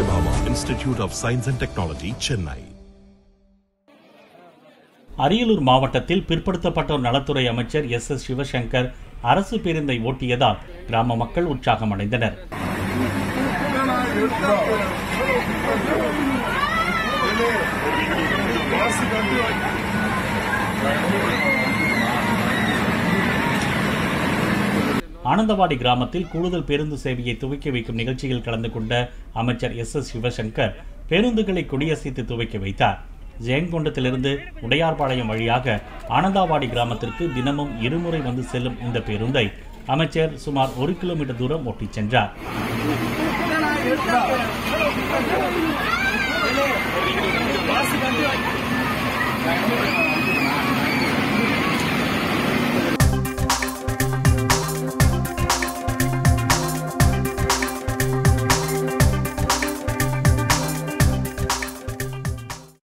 Satyabhama Institute of Science and Technology, Chennai. Ariyalur மாவட்டத்தில் பிற்படுத்தப்பட்டோர் நலத்துறை அமைச்சர் எஸ் எஸ் சிவசங்கர் அரசு பேருந்தை ஓட்டியதால் கிராம மக்கள் உற்சாகம் அடைந்தனர் ஆனந்தவாடி கிராமத்தில் கூடுதல் பேருந்து சேவையை துவக்கி வைக்கும் நிகழ்ச்சியில் கலந்து கொண்ட அமைச்சர் எஸ் எஸ் சிவசங்கர் பேருந்துகளை கொடியசைத்து துவக்கி வைத்தார். ஜெயங்கொண்டத்திலிருந்து உடையார்பாளையம் வழியாக ஆனந்தாவாடி கிராமத்திற்கு தினமும் இருமுறை வந்து செல்லும் இந்த பேருந்தை அமைச்சர் சுமார் ஒரு கிலோமீட்டர் தூரம் ஓட்டிச் சென்றார்.